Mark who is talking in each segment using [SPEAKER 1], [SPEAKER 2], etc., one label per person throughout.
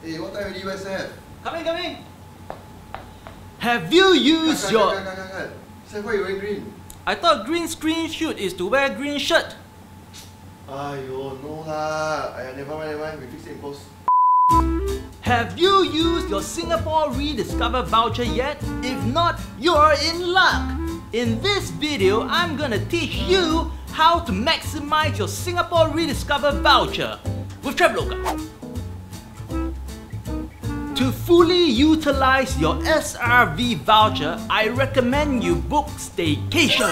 [SPEAKER 1] Hey, what time already, where's Seth?
[SPEAKER 2] Coming, coming. Have you used your...
[SPEAKER 1] cut, cut, cut, cut. Seth, why you wearing green?
[SPEAKER 2] I thought green screen shoot is to wear green shirt.
[SPEAKER 1] Aiyo, no lah. Aiya, never mind, never mind. We fix it in post.
[SPEAKER 2] Have you used your Singapore Rediscover voucher yet? If not, you're in luck! In this video, I'm gonna teach you how to maximize your Singapore Rediscover voucher with Traveloka. To fully utilize your SRV voucher, I recommend you book staycations.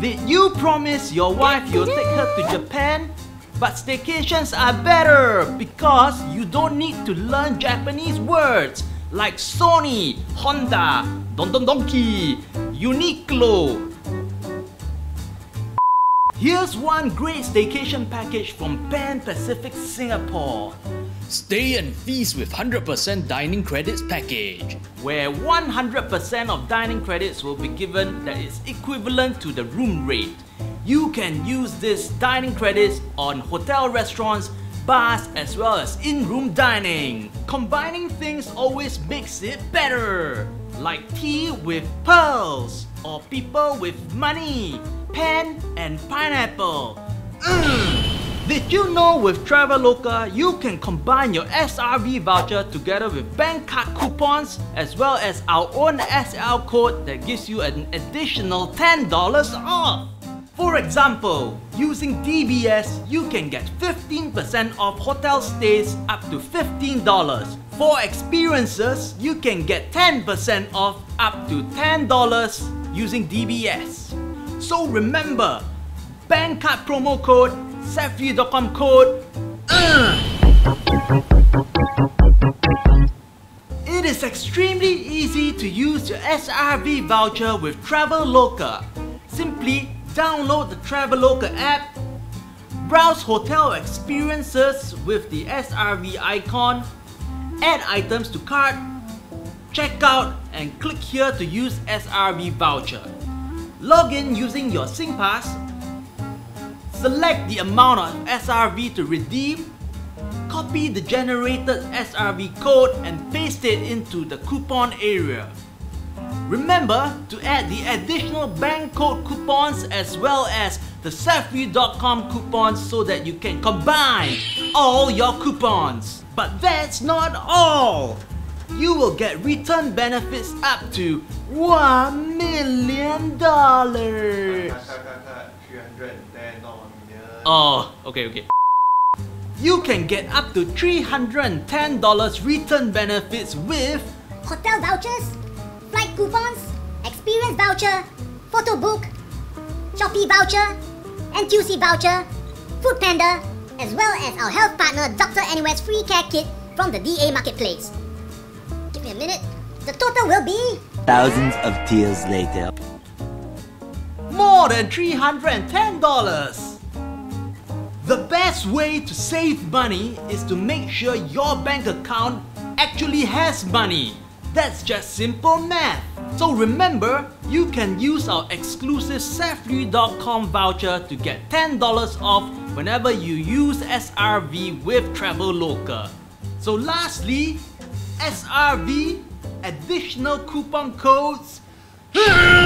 [SPEAKER 2] Did you promise your wife you'll take her to Japan? But staycations are better because you don't need to learn Japanese words like Sony, Honda, Don Don Donki, Uniqlo. Here's one great staycation package from Pan Pacific Singapore.
[SPEAKER 3] Stay and feast with 100% dining credits package.
[SPEAKER 2] where 100% of dining credits will be given that is equivalent to the room rate. You can use this dining credits on hotel restaurants, bars, as well as in-room dining. Combining things always makes it better. Like tea with pearls, or people with money, pen and pineapple. Mm. Did you know with Traveloka, you can combine your SRV voucher together with bank card coupons as well as our own SL code that gives you an additional $10 off? For example, using DBS, you can get 15% off hotel stays up to $15. For experiences, you can get 10% off up to $10 using DBS. So remember, bank card promo code, SethLui.com code, uh. It is extremely easy to use your SRV voucher with Traveloka. Simply download the Traveloka app, browse hotel experiences with the SRV icon, add items to cart, check out and click here to use SRV voucher. Log in using your SingPass, select the amount of SRV to redeem, copy the generated SRV code and paste it into the coupon area. Remember to add the additional bank code coupons as well as the SethLui.com coupons so that you can combine all your coupons. But that's not all! You will get return benefits up to $1 million!
[SPEAKER 1] Cut, cut, cut, cut. 310, not 1 million.
[SPEAKER 2] Oh, okay, okay. You can get up to $310 return benefits with
[SPEAKER 4] hotel vouchers, flight coupons, experience voucher, photo book, Shopee voucher, NTUC voucher, Food Panda, as well as our health partner Dr. Anywhere's free care kit from the DA Marketplace. Give me a minute. The total will be
[SPEAKER 5] Thousands of tears later.
[SPEAKER 2] more than $310. The best way to save money is to make sure your bank account actually has money. That's just simple math. So remember, you can use our exclusive SethLui.com voucher to get $10 off whenever you use SRV with Traveloka. So lastly, SRV, additional coupon codes.